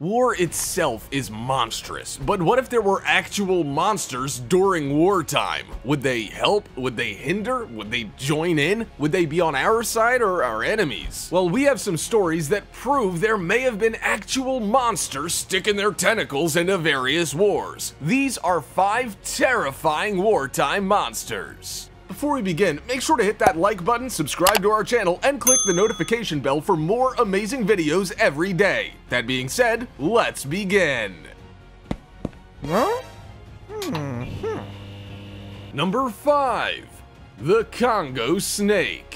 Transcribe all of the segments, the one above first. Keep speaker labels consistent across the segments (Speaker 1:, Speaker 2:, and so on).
Speaker 1: War itself is monstrous, but what if there were actual monsters during wartime? Would they help? Would they hinder? Would they join in? Would they be on our side or our enemies? Well, we have some stories that prove there may have been actual monsters sticking their tentacles into various wars. These are five terrifying wartime monsters. Before we begin, make sure to hit that like button, subscribe to our channel, and click the notification bell for more amazing videos every day. That being said, let's begin.
Speaker 2: Huh?
Speaker 1: Number 5. The Congo Snake.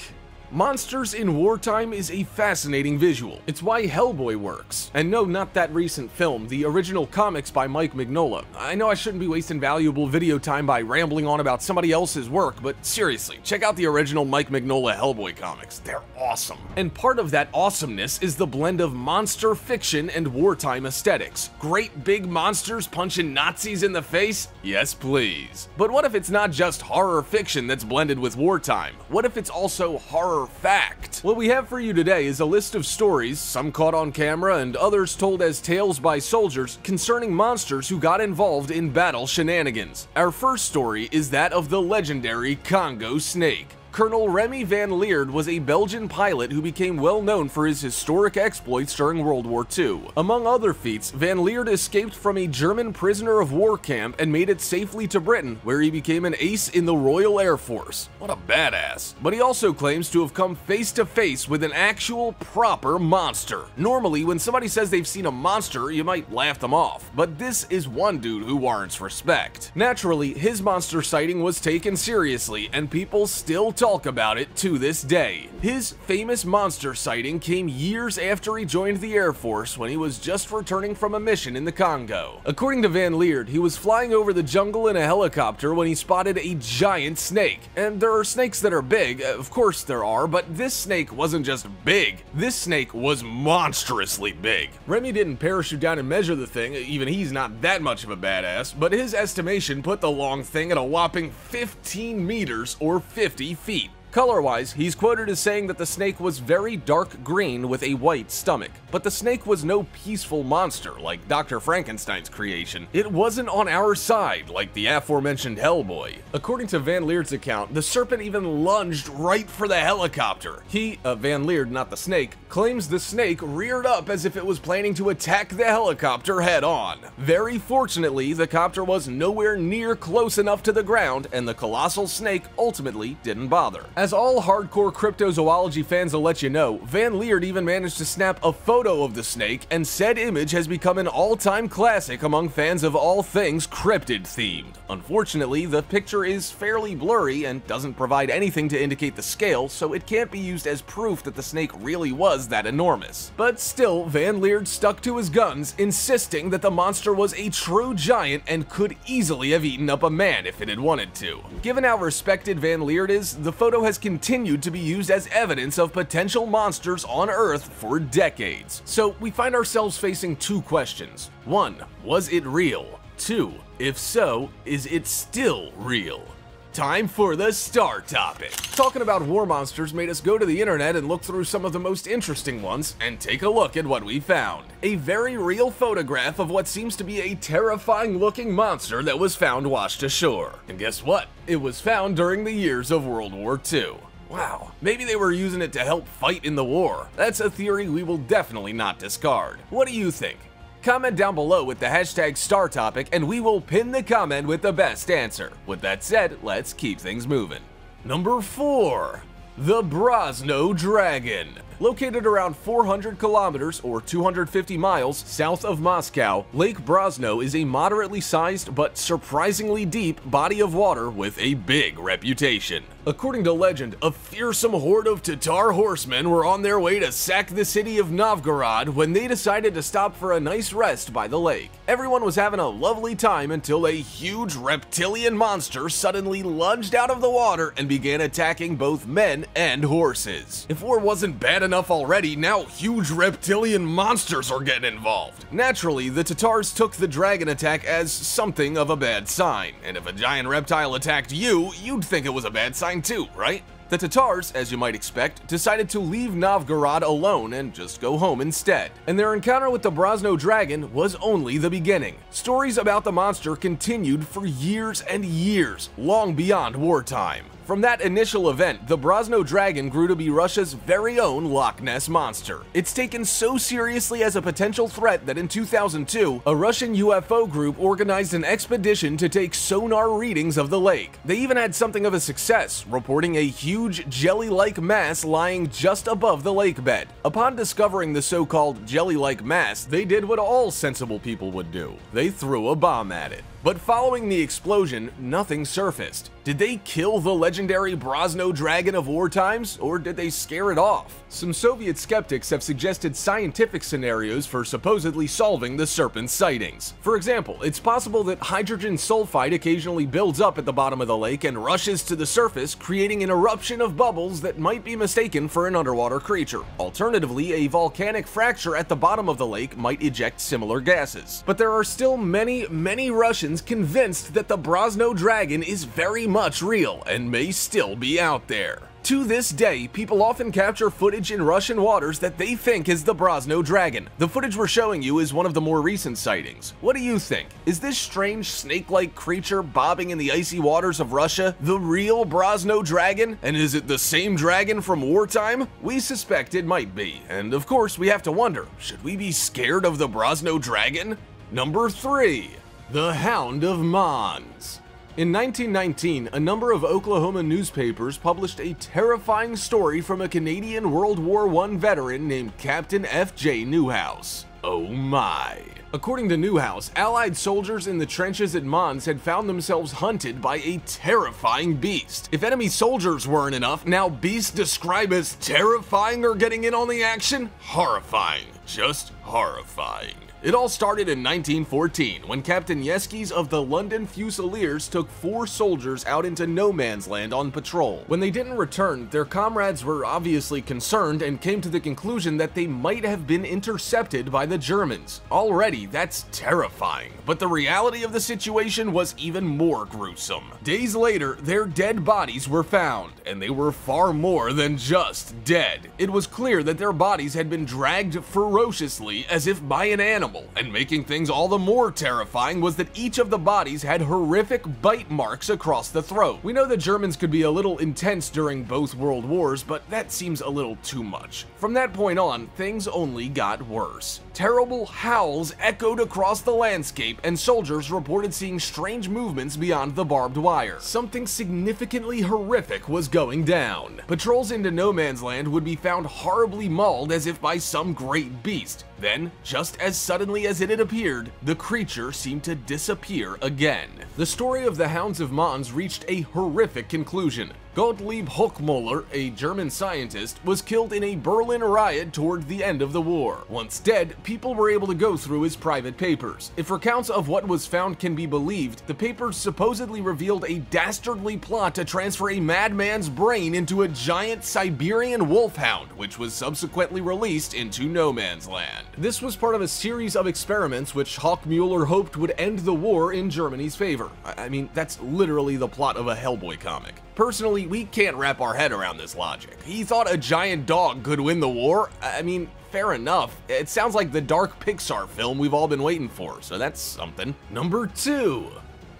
Speaker 1: Monsters in wartime is a fascinating visual. It's why Hellboy works. And no, not that recent film, the original comics by Mike Mignola. I know I shouldn't be wasting valuable video time by rambling on about somebody else's work, but seriously, check out the original Mike Mignola Hellboy comics. They're awesome. And part of that awesomeness is the blend of monster fiction and wartime aesthetics. Great big monsters punching Nazis in the face? Yes, please. But what if it's not just horror fiction that's blended with wartime? What if it's also horror fact. What we have for you today is a list of stories, some caught on camera and others told as tales by soldiers, concerning monsters who got involved in battle shenanigans. Our first story is that of the legendary Congo Snake. Colonel Remy van Lierde was a Belgian pilot who became well known for his historic exploits during World War II. Among other feats, van Lierde escaped from a German prisoner of war camp and made it safely to Britain, where he became an ace in the Royal Air Force. What a badass. But he also claims to have come face to face with an actual proper monster. Normally, when somebody says they've seen a monster, you might laugh them off, but this is one dude who warrants respect. Naturally, his monster sighting was taken seriously, and people still talk about it to this day. His famous monster sighting came years after he joined the Air Force when he was just returning from a mission in the Congo. According to Van Lierde, he was flying over the jungle in a helicopter when he spotted a giant snake. And there are snakes that are big, of course there are, but this snake wasn't just big. This snake was monstrously big. Remy didn't parachute down and measure the thing, even he's not that much of a badass, but his estimation put the long thing at a whopping 15 meters or 50 feet. Color-wise, he's quoted as saying that the snake was very dark green with a white stomach. But the snake was no peaceful monster like Dr. Frankenstein's creation. It wasn't on our side like the aforementioned Hellboy. According to Van Lierde's account, the serpent even lunged right for the helicopter. He, uh, Van Lierde, not the snake, claims the snake reared up as if it was planning to attack the helicopter head on. Very fortunately, the copter was nowhere near close enough to the ground and the colossal snake ultimately didn't bother. As all hardcore cryptozoology fans will let you know, Van Lierde even managed to snap a photo of the snake, and said image has become an all-time classic among fans of all things cryptid themed. Unfortunately, the picture is fairly blurry and doesn't provide anything to indicate the scale, so it can't be used as proof that the snake really was that enormous. But still, Van Lierde stuck to his guns, insisting that the monster was a true giant and could easily have eaten up a man if it had wanted to. Given how respected Van Lierde is, the photo has continued to be used as evidence of potential monsters on Earth for decades. So we find ourselves facing two questions. One, was it real? Two, if so, is it still real? Time for the star topic. Talking about war monsters made us go to the internet and look through some of the most interesting ones and take a look at what we found. A very real photograph of what seems to be a terrifying looking monster that was found washed ashore. And guess what? It was found during the years of World War II. Wow, maybe they were using it to help fight in the war. That's a theory we will definitely not discard. What do you think? Comment down below with the hashtag star topic and we will pin the comment with the best answer. With that said, let's keep things moving. Number 4. The Brosno Dragon. Located around 400 kilometers or 250 miles south of Moscow, Lake Brosno is a moderately sized but surprisingly deep body of water with a big reputation. According to legend, a fearsome horde of Tatar horsemen were on their way to sack the city of Novgorod when they decided to stop for a nice rest by the lake. Everyone was having a lovely time until a huge reptilian monster suddenly lunged out of the water and began attacking both men and horses. If war wasn't bad enough already, now huge reptilian monsters are getting involved. Naturally, the Tatars took the dragon attack as something of a bad sign, and if a giant reptile attacked you, you'd think it was a bad sign too, right? The Tatars, as you might expect, decided to leave Novgorod alone and just go home instead. And their encounter with the Brosno dragon was only the beginning. Stories about the monster continued for years and years, long beyond wartime. From that initial event, the Brosno Dragon grew to be Russia's very own Loch Ness Monster. It's taken so seriously as a potential threat that in 2002, a Russian UFO group organized an expedition to take sonar readings of the lake. They even had something of a success, reporting a huge jelly-like mass lying just above the lake bed. Upon discovering the so-called jelly-like mass, they did what all sensible people would do. They threw a bomb at it. But following the explosion, nothing surfaced. Did they kill the legendary Brosno dragon of war times, or did they scare it off? Some Soviet skeptics have suggested scientific scenarios for supposedly solving the serpent sightings. For example, it's possible that hydrogen sulfide occasionally builds up at the bottom of the lake and rushes to the surface, creating an eruption of bubbles that might be mistaken for an underwater creature. Alternatively, a volcanic fracture at the bottom of the lake might eject similar gases. But there are still many, many Russians convinced that the Brosno dragon is very much real and may still be out there. To this day, people often capture footage in Russian waters that they think is the Brosno dragon. The footage we're showing you is one of the more recent sightings. What do you think? Is this strange snake-like creature bobbing in the icy waters of Russia the real Brosno dragon? And is it the same dragon from wartime? We suspect it might be, and of course we have to wonder, should we be scared of the Brosno dragon? Number 3. The Hound of Mons in 1919, a number of Oklahoma newspapers published a terrifying story from a Canadian World War I veteran named Captain F.J. Newhouse. Oh my. According to Newhouse, Allied soldiers in the trenches at Mons had found themselves hunted by a terrifying beast. If enemy soldiers weren't enough, now beasts described as terrifying are getting in on the action? Horrifying. Just horrifying. It all started in 1914 when Captain Yeskis of the London Fusiliers took four soldiers out into no man's land on patrol. When they didn't return, their comrades were obviously concerned and came to the conclusion that they might have been intercepted by the Germans. Already, that's terrifying, but the reality of the situation was even more gruesome. Days later, their dead bodies were found, and they were far more than just dead. It was clear that their bodies had been dragged ferociously as if by an animal and making things all the more terrifying was that each of the bodies had horrific bite marks across the throat. We know the Germans could be a little intense during both world wars, but that seems a little too much. From that point on, things only got worse. Terrible howls echoed across the landscape, and soldiers reported seeing strange movements beyond the barbed wire. Something significantly horrific was going down. Patrols into no man's land would be found horribly mauled as if by some great beast. Then, just as suddenly as it had appeared, the creature seemed to disappear again. The story of the Hounds of Mons reached a horrific conclusion. Gottlieb Hochmuller, a German scientist, was killed in a Berlin riot toward the end of the war. Once dead, people were able to go through his private papers. If recounts of what was found can be believed, the papers supposedly revealed a dastardly plot to transfer a madman's brain into a giant Siberian wolfhound, which was subsequently released into no man's land. This was part of a series of experiments which Hochmuller hoped would end the war in Germany's favor. I mean, that's literally the plot of a Hellboy comic. Personally, we can't wrap our head around this logic. He thought a giant dog could win the war? I mean, fair enough. It sounds like the dark Pixar film we've all been waiting for, so that's something. Number 2.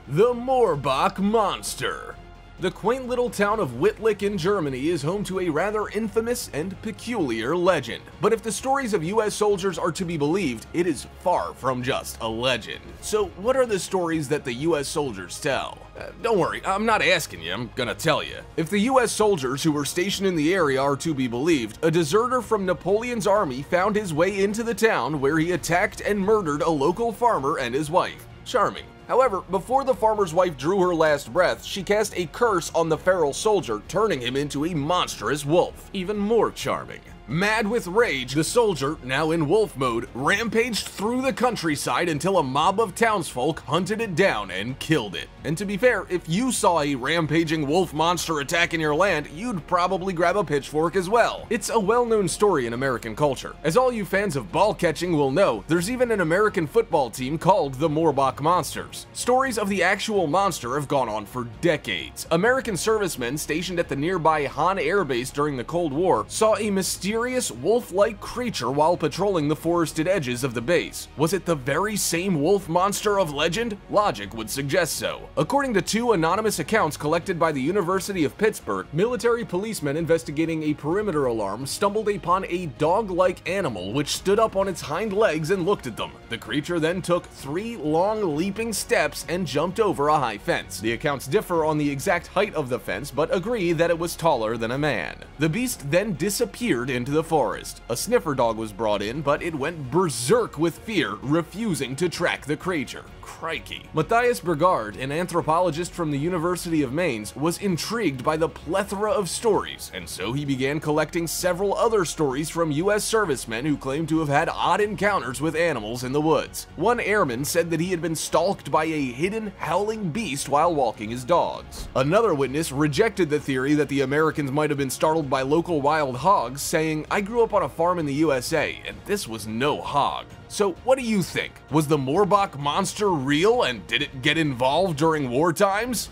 Speaker 1: The Morbach Monster the quaint little town of Wittlich in Germany is home to a rather infamous and peculiar legend. But if the stories of US soldiers are to be believed, it is far from just a legend. So what are the stories that the US soldiers tell? Uh, don't worry, I'm not asking you, I'm gonna tell you. If the US soldiers who were stationed in the area are to be believed, a deserter from Napoleon's army found his way into the town where he attacked and murdered a local farmer and his wife. Charming. However, before the farmer's wife drew her last breath, she cast a curse on the feral soldier, turning him into a monstrous wolf. Even more charming. Mad with rage, the soldier, now in wolf mode, rampaged through the countryside until a mob of townsfolk hunted it down and killed it. And to be fair, if you saw a rampaging wolf monster attacking your land, you'd probably grab a pitchfork as well. It's a well-known story in American culture. As all you fans of ball catching will know, there's even an American football team called the Morbach Monsters. Stories of the actual monster have gone on for decades. American servicemen stationed at the nearby Hahn Air Base during the Cold War saw a mysterious mysterious wolf-like creature while patrolling the forested edges of the base. Was it the very same wolf monster of legend? Logic would suggest so. According to two anonymous accounts collected by the University of Pittsburgh, military policemen investigating a perimeter alarm stumbled upon a dog-like animal which stood up on its hind legs and looked at them. The creature then took three long leaping steps and jumped over a high fence. The accounts differ on the exact height of the fence, but agree that it was taller than a man. The beast then disappeared in into the forest. A sniffer dog was brought in, but it went berserk with fear, refusing to track the creature. Crikey. Matthias Burgard, an anthropologist from the University of Mainz, was intrigued by the plethora of stories, and so he began collecting several other stories from US servicemen who claimed to have had odd encounters with animals in the woods. One airman said that he had been stalked by a hidden, howling beast while walking his dogs. Another witness rejected the theory that the Americans might have been startled by local wild hogs, saying, I grew up on a farm in the USA, and this was no hog. So what do you think? Was the Morbach monster real and did it get involved during war times?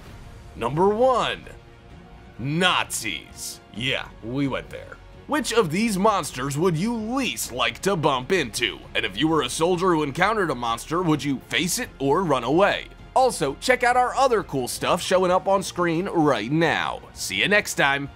Speaker 1: Number 1. Nazis. Yeah, we went there. Which of these monsters would you least like to bump into? And if you were a soldier who encountered a monster, would you face it or run away? Also, check out our other cool stuff showing up on screen right now. See you next time!